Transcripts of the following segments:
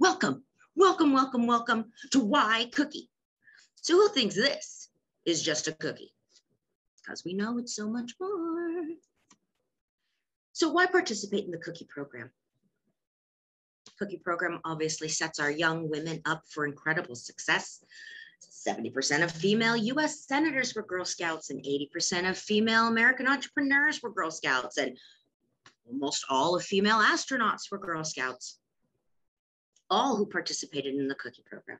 Welcome, welcome, welcome, welcome to Why Cookie. So who thinks this is just a cookie? Because we know it's so much more. So why participate in the cookie program? Cookie program obviously sets our young women up for incredible success. 70% of female US senators were Girl Scouts and 80% of female American entrepreneurs were Girl Scouts and almost all of female astronauts were Girl Scouts. All who participated in the cookie program.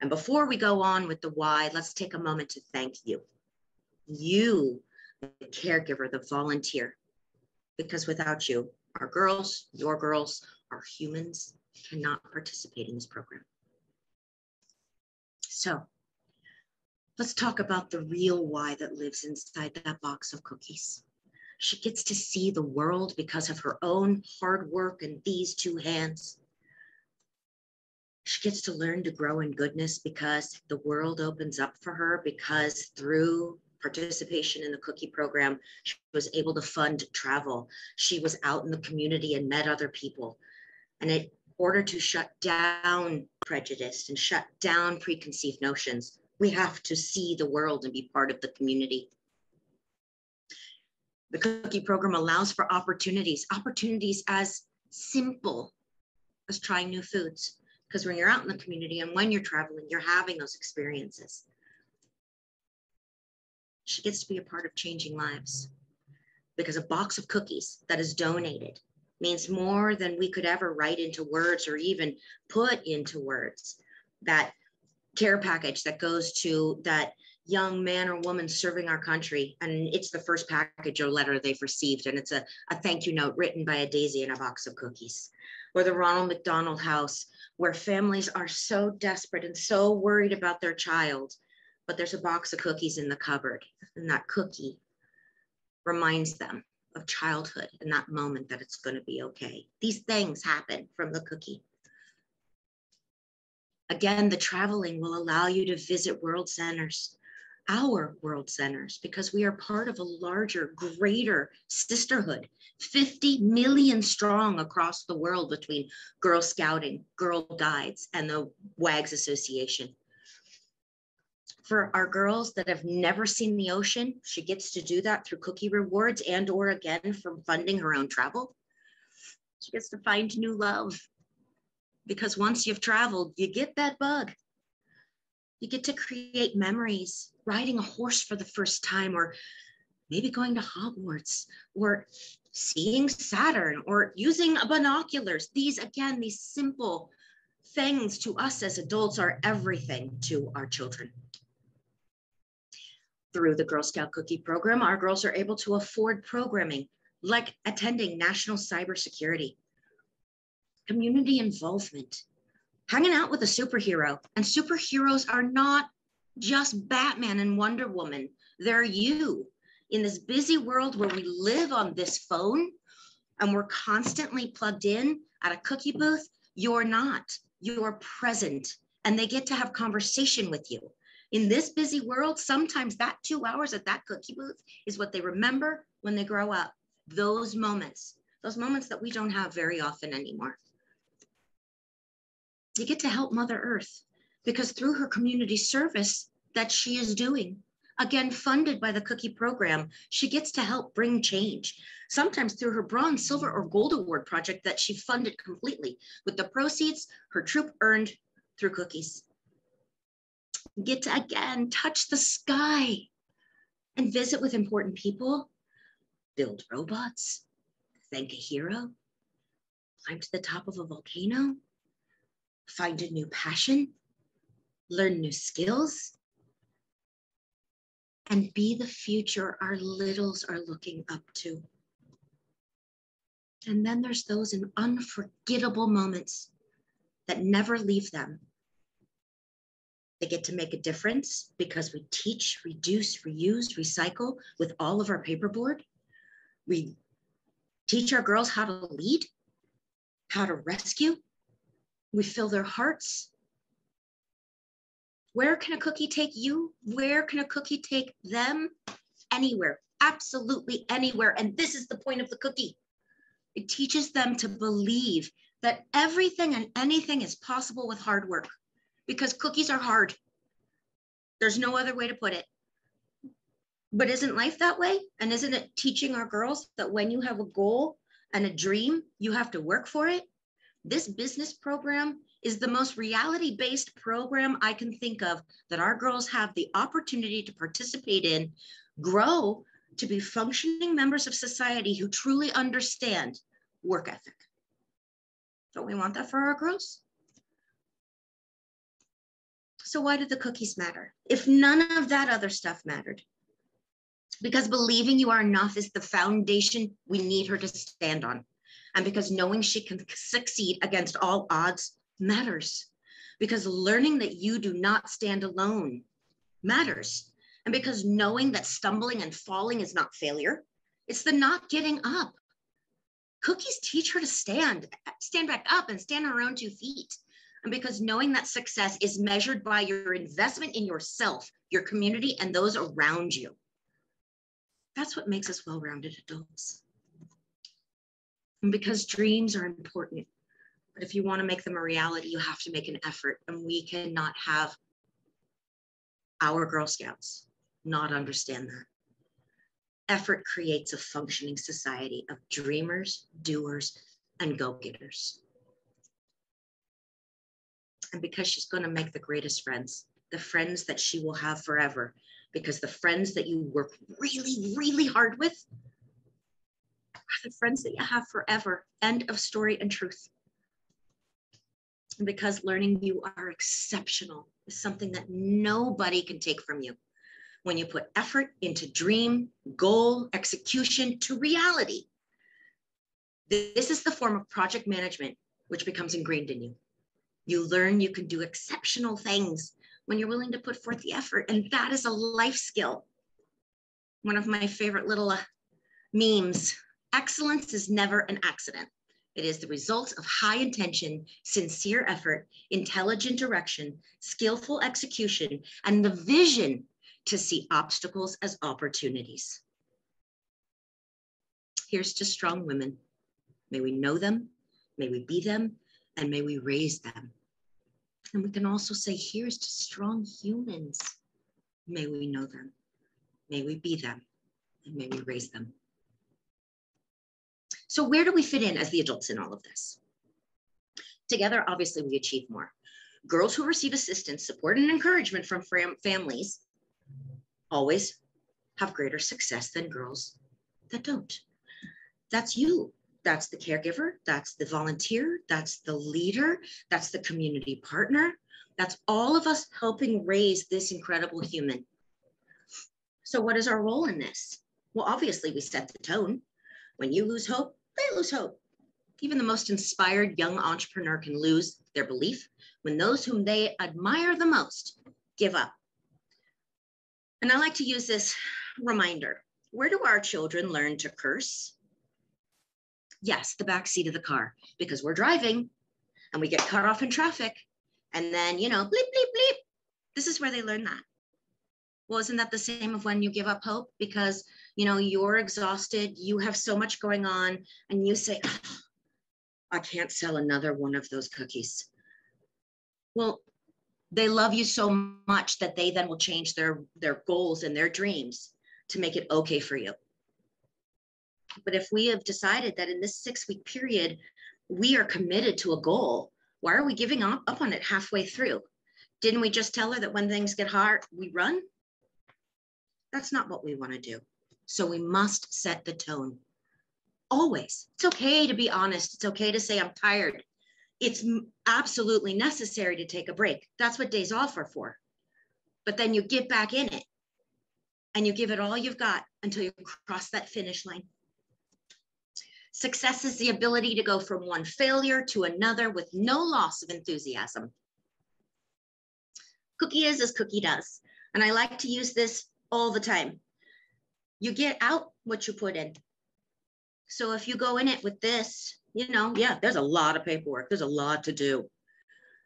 And before we go on with the why, let's take a moment to thank you. You, the caregiver, the volunteer, because without you, our girls, your girls, our humans cannot participate in this program. So let's talk about the real why that lives inside that box of cookies. She gets to see the world because of her own hard work and these two hands. She gets to learn to grow in goodness because the world opens up for her because through participation in the cookie program, she was able to fund travel. She was out in the community and met other people. And in order to shut down prejudice and shut down preconceived notions, we have to see the world and be part of the community. The cookie program allows for opportunities, opportunities as simple as trying new foods. Because when you're out in the community and when you're traveling, you're having those experiences. She gets to be a part of changing lives because a box of cookies that is donated means more than we could ever write into words or even put into words. That care package that goes to that young man or woman serving our country. And it's the first package or letter they've received. And it's a, a thank you note written by a daisy in a box of cookies. Or the Ronald McDonald House, where families are so desperate and so worried about their child, but there's a box of cookies in the cupboard. And that cookie reminds them of childhood and that moment that it's going to be okay. These things happen from the cookie. Again, the traveling will allow you to visit world centers our world centers because we are part of a larger, greater sisterhood, 50 million strong across the world between Girl Scouting, Girl Guides, and the WAGGGS Association. For our girls that have never seen the ocean, she gets to do that through cookie rewards and or again from funding her own travel. She gets to find new love because once you've traveled, you get that bug. You get to create memories riding a horse for the first time, or maybe going to Hogwarts, or seeing Saturn, or using binoculars. These, again, these simple things to us as adults are everything to our children. Through the Girl Scout Cookie program, our girls are able to afford programming like attending national cybersecurity, community involvement, hanging out with a superhero. And superheroes are not just Batman and Wonder Woman. They're you in this busy world where we live on this phone and we're constantly plugged in at a cookie booth. You're not, you're present and they get to have conversation with you. In this busy world, sometimes that two hours at that cookie booth is what they remember when they grow up. Those moments, those moments that we don't have very often anymore. You get to help Mother Earth because through her community service that she is doing, again, funded by the Cookie Program, she gets to help bring change, sometimes through her bronze, silver, or gold award project that she funded completely with the proceeds her troop earned through cookies. Get to again touch the sky and visit with important people, build robots, thank a hero, climb to the top of a volcano, find a new passion, learn new skills, and be the future our littles are looking up to. And then there's those in unforgettable moments that never leave them. They get to make a difference because we teach, reduce, reuse, recycle with all of our paperboard. We teach our girls how to lead, how to rescue. We fill their hearts where can a cookie take you? Where can a cookie take them? Anywhere, absolutely anywhere. And this is the point of the cookie. It teaches them to believe that everything and anything is possible with hard work because cookies are hard. There's no other way to put it. But isn't life that way? And isn't it teaching our girls that when you have a goal and a dream, you have to work for it? This business program is the most reality based program I can think of that our girls have the opportunity to participate in, grow to be functioning members of society who truly understand work ethic. Don't we want that for our girls? So why did the cookies matter? If none of that other stuff mattered, because believing you are enough is the foundation we need her to stand on. And because knowing she can succeed against all odds matters. Because learning that you do not stand alone matters. And because knowing that stumbling and falling is not failure, it's the not getting up. Cookies teach her to stand, stand back up and stand on her own two feet. And because knowing that success is measured by your investment in yourself, your community, and those around you. That's what makes us well rounded adults. And because dreams are important, but if you want to make them a reality, you have to make an effort. And we cannot have our Girl Scouts not understand that. Effort creates a functioning society of dreamers, doers, and go getters. And because she's going to make the greatest friends, the friends that she will have forever, because the friends that you work really, really hard with are the friends that you have forever. End of story and truth. Because learning you are exceptional is something that nobody can take from you when you put effort into dream, goal, execution to reality. This is the form of project management which becomes ingrained in you. You learn you can do exceptional things when you're willing to put forth the effort, and that is a life skill. One of my favorite little uh, memes excellence is never an accident. It is the result of high intention, sincere effort, intelligent direction, skillful execution, and the vision to see obstacles as opportunities. Here's to strong women. May we know them, may we be them, and may we raise them. And we can also say, here's to strong humans. May we know them, may we be them, and may we raise them. So, where do we fit in as the adults in all of this? Together, obviously, we achieve more. Girls who receive assistance, support, and encouragement from fam families always have greater success than girls that don't. That's you. That's the caregiver. That's the volunteer. That's the leader. That's the community partner. That's all of us helping raise this incredible human. So, what is our role in this? Well, obviously, we set the tone. When you lose hope, they lose hope. Even the most inspired young entrepreneur can lose their belief when those whom they admire the most give up. And I like to use this reminder. Where do our children learn to curse? Yes, the back seat of the car, because we're driving and we get cut off in traffic. And then, you know, bleep, bleep, bleep. This is where they learn that. Well, isn't that the same of when you give up hope? Because, you know, you're exhausted, you have so much going on, and you say, oh, I can't sell another one of those cookies. Well, they love you so much that they then will change their their goals and their dreams to make it okay for you. But if we have decided that in this six week period we are committed to a goal why are we giving up, up on it halfway through? Didn't we just tell her that when things get hard we run? That's not what we want to do so we must set the tone always it's okay to be honest it's okay to say i'm tired it's absolutely necessary to take a break. That's what days off are for. But then you get back in it and you give it all you've got until you cross that finish line. Success is the ability to go from one failure to another with no loss of enthusiasm. Cookie is as cookie does. And I like to use this all the time. You get out what you put in. So if you go in it with this, you know, yeah, there's a lot of paperwork, there's a lot to do.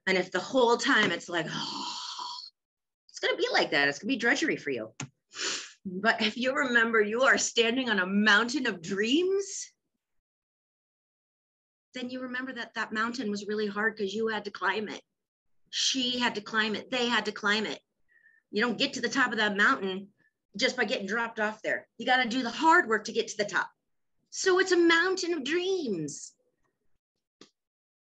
And if the whole time it's like, oh, it's going to be like that, it's going to be drudgery for you. But if you remember, you are standing on a mountain of dreams. then you remember that that mountain was really hard because you had to climb it. She had to climb it. They had to climb it. You don't get to the top of that mountain just by getting dropped off there. You got to do the hard work to get to the top. So it's a mountain of dreams.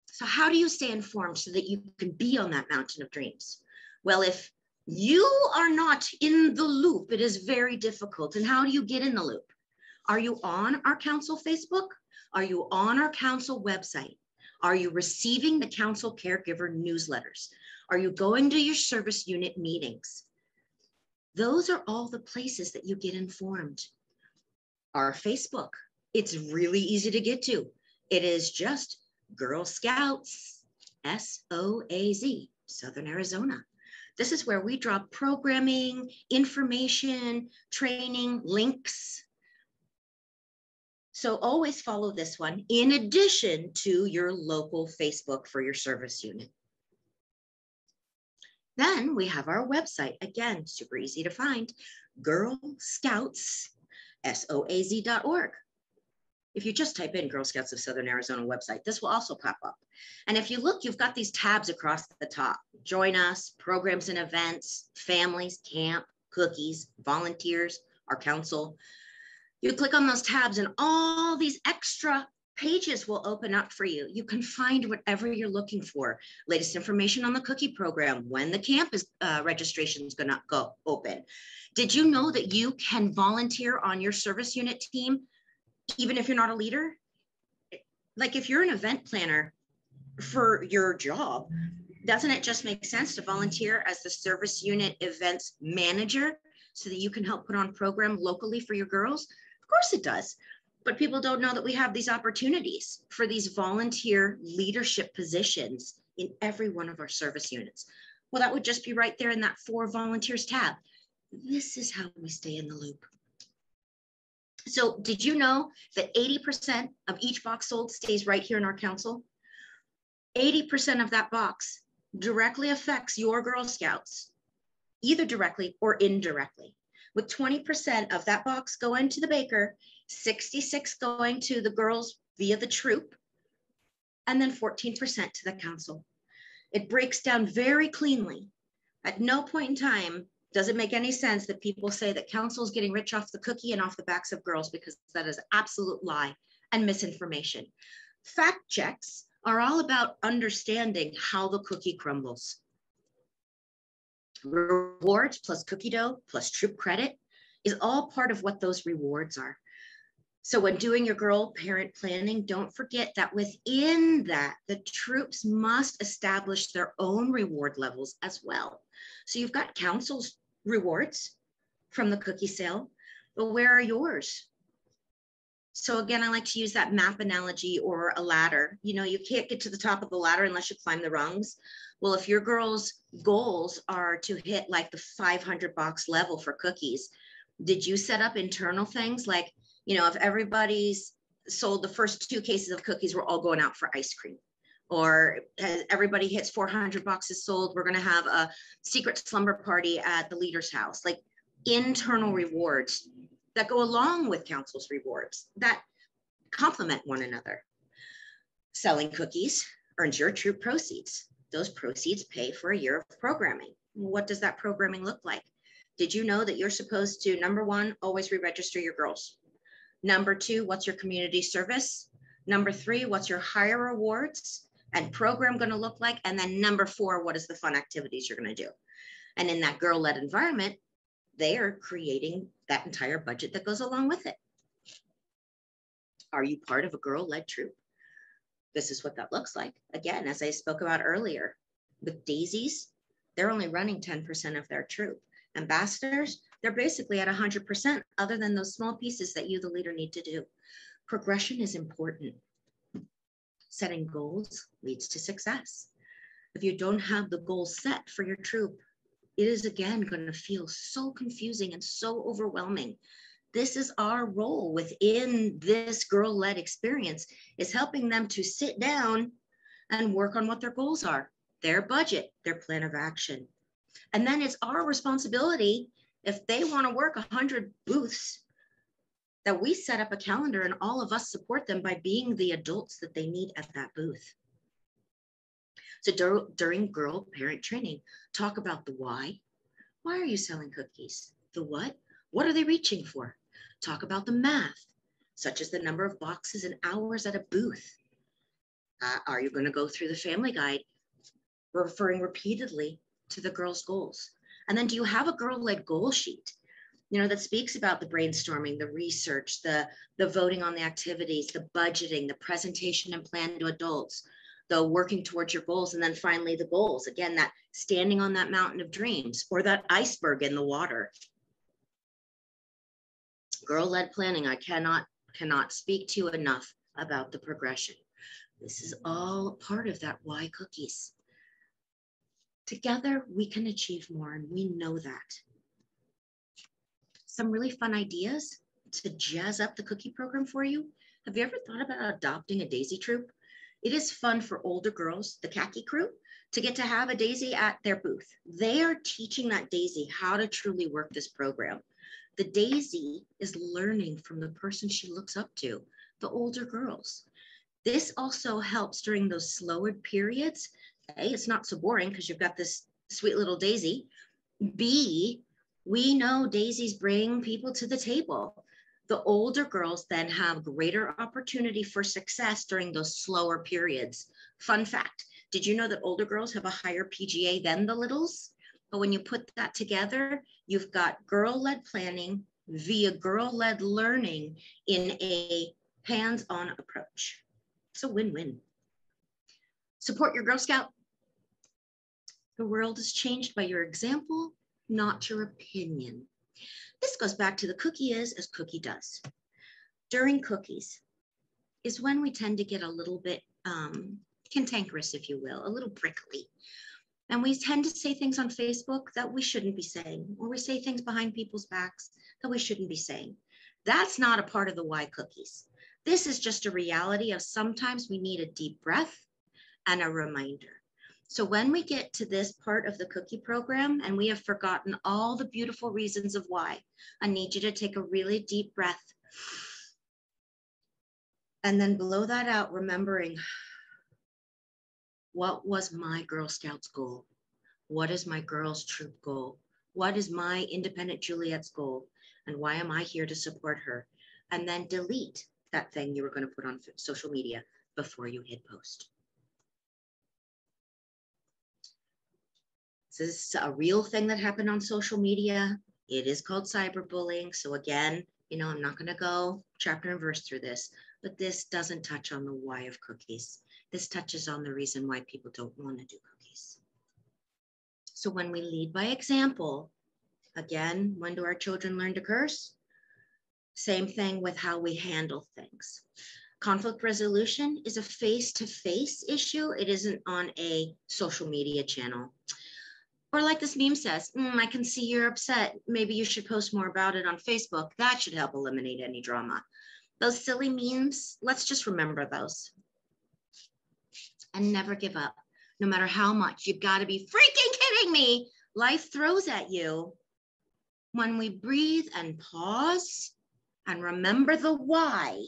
So, how do you stay informed so that you can be on that mountain of dreams? Well, if you are not in the loop, it is very difficult. And how do you get in the loop? Are you on our council Facebook? Are you on our council website? Are you receiving the council caregiver newsletters? Are you going to your service unit meetings? Those are all the places that you get informed. Our Facebook, it's really easy to get to. It is just Girl Scouts, S O A Z, Southern Arizona. This is where we drop programming, information, training, links. So always follow this one in addition to your local Facebook for your service unit. Then we have our website. Again, super easy to find, Girl Scouts, S-O-A-Z.org. If you just type in Girl Scouts of Southern Arizona website, this will also pop up. And if you look, you've got these tabs across the top. Join us, programs and events, families, camp, cookies, volunteers, our council. You click on those tabs and all these extra pages will open up for you. You can find whatever you're looking for. Latest information on the cookie program, when the camp is uh, registration is going to go open. Did you know that you can volunteer on your service unit team, even if you're not a leader? Like if you're an event planner for your job, doesn't it just make sense to volunteer as the service unit events manager so that you can help put on program locally for your girls? Of course it does but people don't know that we have these opportunities for these volunteer leadership positions in every one of our service units. Well, that would just be right there in that for volunteers tab. This is how we stay in the loop. So did you know that 80% of each box sold stays right here in our council? 80% of that box directly affects your Girl Scouts, either directly or indirectly. With 20% of that box going to the baker 66 going to the girls via the troop, and then 14% to the council. It breaks down very cleanly. At no point in time does it make any sense that people say that council is getting rich off the cookie and off the backs of girls because that is absolute lie and misinformation. Fact checks are all about understanding how the cookie crumbles. Rewards plus cookie dough plus troop credit is all part of what those rewards are. So when doing your girl parent planning, don't forget that within that, the troops must establish their own reward levels as well. So you've got council's rewards from the cookie sale, but where are yours? So again, I like to use that map analogy or a ladder. You know, you can't get to the top of the ladder unless you climb the rungs. Well, if your girl's goals are to hit like the 500 box level for cookies, did you set up internal things like you know, if everybody's sold the first two cases of cookies, we're all going out for ice cream. Or as everybody hits 400 boxes sold, we're going to have a secret slumber party at the leader's house. Like internal rewards that go along with council's rewards that complement one another. Selling cookies earns your true proceeds. Those proceeds pay for a year of programming. What does that programming look like? Did you know that you're supposed to, number one, always re register your girls? Number two, what's your community service? Number three, what's your higher rewards and program going to look like? And then number four, what is the fun activities you're going to do? And in that girl led environment, they are creating that entire budget that goes along with it. Are you part of a girl led troop? This is what that looks like. Again, as I spoke about earlier, with daisies, they're only running 10% of their troop. Ambassadors, they're basically at 100% other than those small pieces that you, the leader, need to do. Progression is important. Setting goals leads to success. If you don't have the goal set for your troop, it is again going to feel so confusing and so overwhelming. This is our role within this girl-led experience is helping them to sit down and work on what their goals are, their budget, their plan of action. And then it's our responsibility if they want to work 100 booths that we set up a calendar and all of us support them by being the adults that they need at that booth. So dur during girl parent training, talk about the why. Why are you selling cookies? The what? What are they reaching for? Talk about the math, such as the number of boxes and hours at a booth. Uh, are you going to go through the family guide, referring repeatedly to the girl's goals? And then do you have a girl led goal sheet? You know, that speaks about the brainstorming, the research, the, the voting on the activities, the budgeting, the presentation and plan to adults, the working towards your goals, and then finally the goals. Again, that standing on that mountain of dreams or that iceberg in the water. Girl led planning, I cannot, cannot speak to you enough about the progression. This is all part of that why cookies. Together, we can achieve more, and we know that. Some really fun ideas to jazz up the cookie program for you. Have you ever thought about adopting a daisy troop? It is fun for older girls, the khaki crew, to get to have a daisy at their booth. They are teaching that daisy how to truly work this program. The daisy is learning from the person she looks up to, the older girls. This also helps during those slower periods a, it's not so boring because you've got this sweet little daisy. B, we know daisies bring people to the table. The older girls then have greater opportunity for success during those slower periods. Fun fact Did you know that older girls have a higher PGA than the littles? But when you put that together, you've got girl led planning via girl led learning in a hands on approach. It's a win win. Support your Girl Scout. The world is changed by your example, not your opinion. This goes back to the cookie is as cookie does. During cookies is when we tend to get a little bit um, cantankerous, if you will, a little prickly. And we tend to say things on Facebook that we shouldn't be saying, or we say things behind people's backs that we shouldn't be saying. That's not a part of the why cookies. This is just a reality of sometimes we need a deep breath and a reminder. So when we get to this part of the cookie program and we have forgotten all the beautiful reasons of why, I need you to take a really deep breath and then blow that out, remembering what was my Girl Scouts goal? What is my girl's troop goal? What is my independent Juliette's goal? And why am I here to support her? And then delete that thing you were going to put on social media before you hit post. This is a real thing that happened on social media. It is called cyberbullying. So again, you know, I'm not going to go chapter and verse through this, but this doesn't touch on the why of cookies. This touches on the reason why people don't want to do cookies. So when we lead by example, again, when do our children learn to curse? Same thing with how we handle things. Conflict resolution is a face-to-face -face issue. It isn't on a social media channel. Or like this meme says, mm, I can see you're upset. Maybe you should post more about it on Facebook. That should help eliminate any drama. Those silly memes, let's just remember those. And never give up, no matter how much. You've got to be freaking kidding me. Life throws at you. When we breathe and pause and remember the why,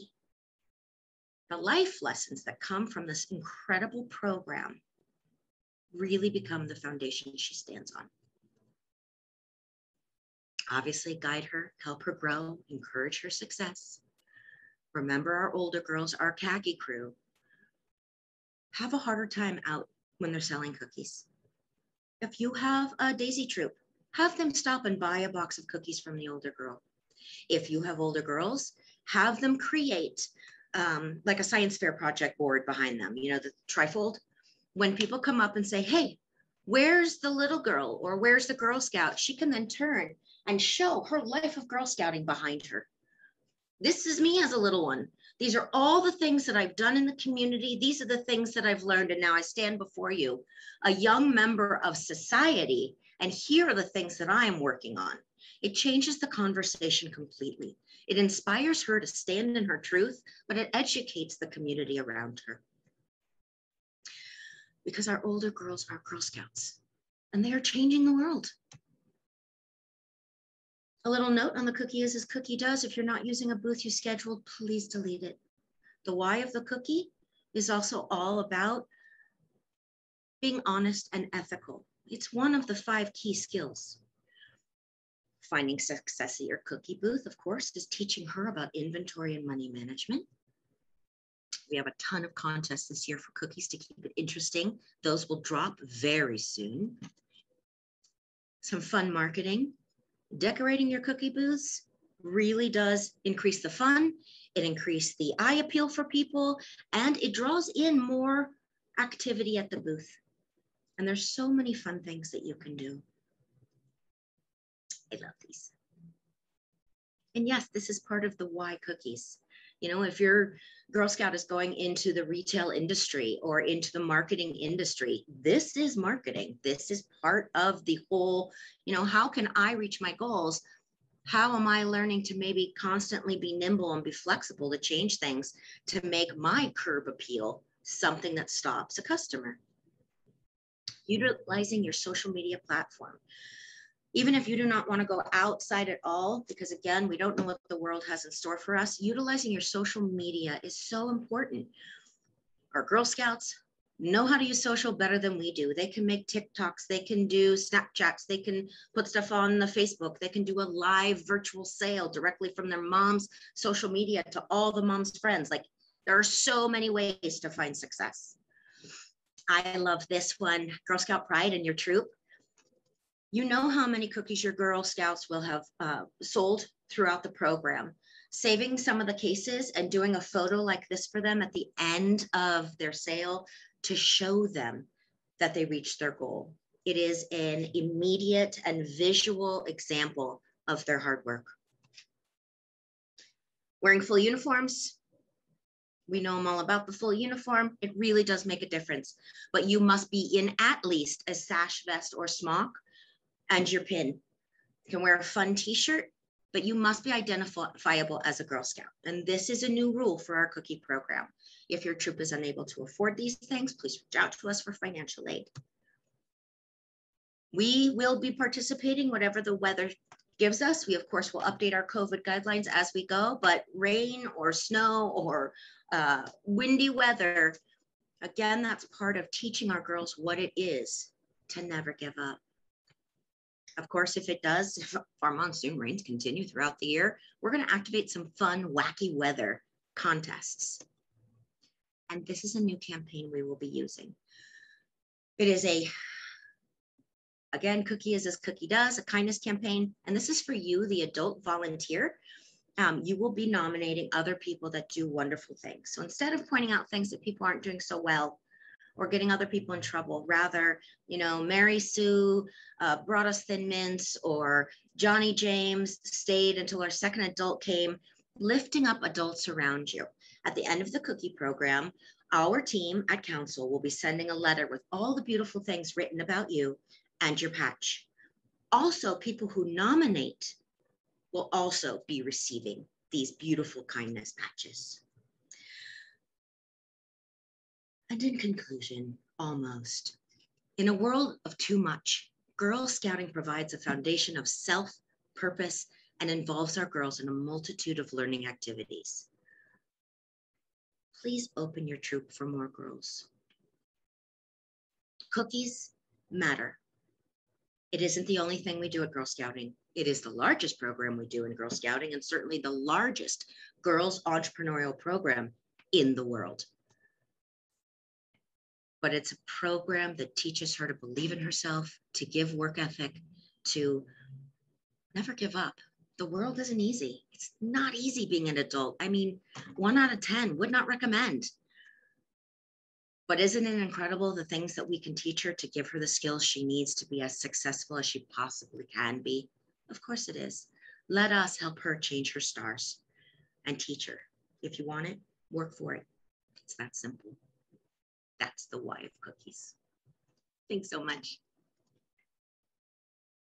the life lessons that come from this incredible program really become the foundation she stands on. Obviously, guide her, help her grow, encourage her success. Remember our older girls, our khaki crew, have a harder time out when they're selling cookies. If you have a daisy troop, have them stop and buy a box of cookies from the older girl. If you have older girls, have them create um, like a science fair project board behind them, you know, the trifold when people come up and say, hey, where's the little girl or where's the Girl Scout? She can then turn and show her life of Girl Scouting behind her. This is me as a little one. These are all the things that I've done in the community. These are the things that I've learned. And now I stand before you, a young member of society. And here are the things that I am working on. It changes the conversation completely. It inspires her to stand in her truth, but it educates the community around her because our older girls are Girl Scouts and they are changing the world. A little note on the cookie is as cookie does. If you're not using a booth you scheduled, please delete it. The why of the cookie is also all about being honest and ethical. It's one of the five key skills. Finding success at your cookie booth, of course, is teaching her about inventory and money management. We have a ton of contests this year for cookies to keep it interesting. Those will drop very soon. Some fun marketing. Decorating your cookie booths really does increase the fun. It increases the eye appeal for people and it draws in more activity at the booth. And there's so many fun things that you can do. I love these. And yes, this is part of the why cookies. You know, if your Girl Scout is going into the retail industry or into the marketing industry, this is marketing. This is part of the whole, you know, how can I reach my goals? How am I learning to maybe constantly be nimble and be flexible to change things to make my curb appeal something that stops a customer? Utilizing your social media platform even if you do not want to go outside at all, because again, we don't know what the world has in store for us, utilizing your social media is so important. Our Girl Scouts know how to use social better than we do. They can make TikToks, they can do Snapchats, they can put stuff on the Facebook, they can do a live virtual sale directly from their mom's social media to all the mom's friends. Like there are so many ways to find success. I love this one, Girl Scout Pride and your troop you know how many cookies your Girl Scouts will have uh, sold throughout the program. Saving some of the cases and doing a photo like this for them at the end of their sale to show them that they reached their goal. It is an immediate and visual example of their hard work. Wearing full uniforms, we know them all about the full uniform. It really does make a difference, but you must be in at least a sash vest or smock and your pin. You can wear a fun t-shirt, but you must be identifiable as a Girl Scout. And this is a new rule for our cookie program. If your troop is unable to afford these things, please reach out to us for financial aid. We will be participating whatever the weather gives us. We, of course, will update our COVID guidelines as we go, but rain or snow or uh, windy weather, again, that's part of teaching our girls what it is to never give up. Of course, if it does, if our monsoon rains continue throughout the year, we're going to activate some fun, wacky weather contests. And this is a new campaign we will be using. It is a, again, Cookie is as Cookie does, a kindness campaign. And this is for you, the adult volunteer. Um, you will be nominating other people that do wonderful things. So instead of pointing out things that people aren't doing so well, or getting other people in trouble. Rather, you know, Mary Sue uh, brought us Thin Mints or Johnny James stayed until our second adult came, lifting up adults around you. At the end of the cookie program, our team at council will be sending a letter with all the beautiful things written about you and your patch. Also, people who nominate will also be receiving these beautiful kindness patches. And in conclusion, almost, in a world of too much, Girl Scouting provides a foundation of self, purpose, and involves our girls in a multitude of learning activities. Please open your troop for more girls. Cookies matter. It isn't the only thing we do at Girl Scouting. It is the largest program we do in Girl Scouting and certainly the largest girls entrepreneurial program in the world but it's a program that teaches her to believe in herself, to give work ethic, to never give up. The world isn't easy. It's not easy being an adult. I mean, one out of 10 would not recommend. But isn't it incredible the things that we can teach her to give her the skills she needs to be as successful as she possibly can be? Of course it is. Let us help her change her stars and teach her. If you want it, work for it. It's that simple. That's the why of cookies. Thanks so much.